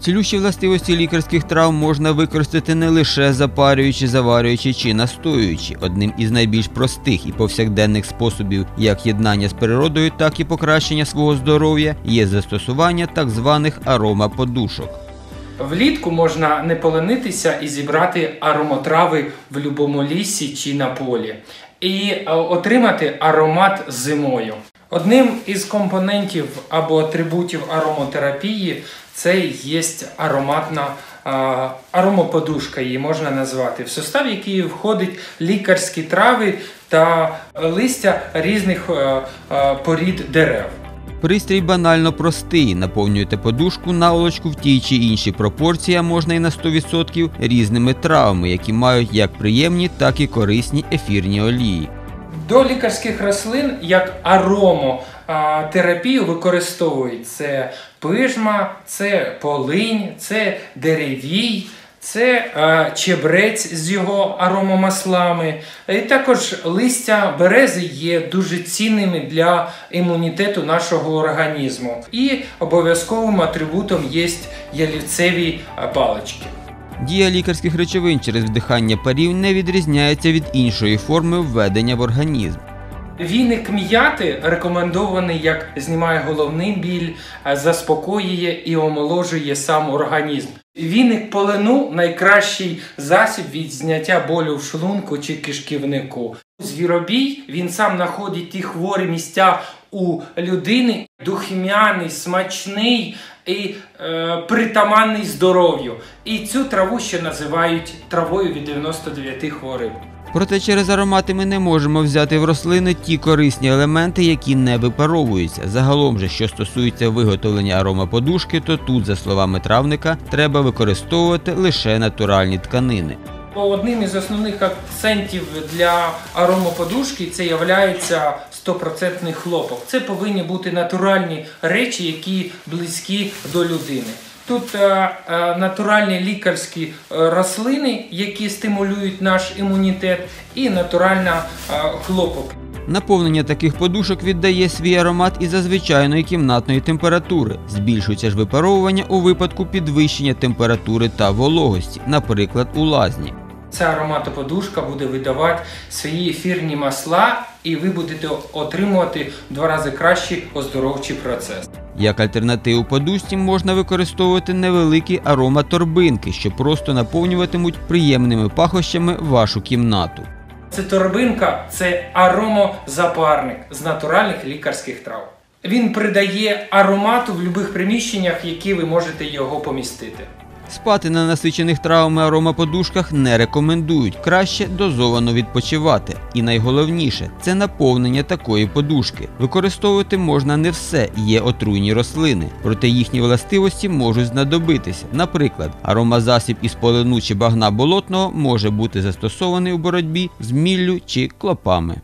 Цілющі властивості лікарських трав можна використати не лише запарюючи, заварюючи чи настоюючи. Одним із найбільш простих і повсякденних способів як єднання з природою, так і покращення свого здоров'я є застосування так званих аромаподушок. Влітку можна не поленитися і зібрати аромотрави в будь-якому лісі чи на полі і е, отримати аромат зимою. Одним із компонентів або атрибутів аромотерапії це є ароматна аромоподушка, її можна назвати, в состав якої входить лікарські трави та листя різних е, е, порід дерев. Пристрій банально простий. Наповнюєте подушку наволочку в тій чи іншій пропорції, а можна і на 100% різними травами, які мають як приємні, так і корисні ефірні олії. До лікарських рослин як аромотерапію використовують це пижма, це полинь, це деревій. Це е, чебрець з його аромамаслами. І також листя берези є дуже цінними для імунітету нашого організму. І обов'язковим атрибутом є ялівцеві е, палички. Дія лікарських речовин через вдихання парів не відрізняється від іншої форми введення в організм. Віник м'яти рекомендований як знімає головний біль, заспокоює і омоложує сам організм. Віник полену найкращий засіб від зняття болю в шлунку чи кишківнику. Звіробій він сам знаходить ті хворі місця у людини, духмяний, смачний і е, притаманний здоров'ю. І цю траву ще називають травою від 99 хвороб. Проте через аромати ми не можемо взяти в рослини ті корисні елементи, які не випаровуються. Загалом же, що стосується виготовлення аромаподушки, то тут, за словами травника, треба використовувати лише натуральні тканини. Одним із основних акцентів для аромоподушки це є стопроцентний хлопок. Це повинні бути натуральні речі, які близькі до людини. Тут е, е, натуральні лікарські е, рослини, які стимулюють наш імунітет, і натуральна хлопок. Наповнення таких подушок віддає свій аромат і за звичайної кімнатної температури. Збільшується ж випаровування у випадку підвищення температури та вологості, наприклад, у лазні. Ця ароматоподушка буде видавати свої ефірні масла, і ви будете отримувати в два рази кращий оздоровчий процес. Як альтернативу подушці можна використовувати невеликі ароматорбинки, що просто наповнюватимуть приємними пахощами вашу кімнату. Це торбинка це аромозапарник з натуральних лікарських трав. Він придає аромату в будь-яких приміщеннях, які ви можете його помістити. Спати на насичених травами аромаподушках не рекомендують, краще дозовано відпочивати. І найголовніше це наповнення такої подушки. Використовувати можна не все, є отруйні рослини, проте їхні властивості можуть знадобитися. Наприклад, аромазасіб із полину чи багна болотного може бути застосований у боротьбі з міллю чи клопами.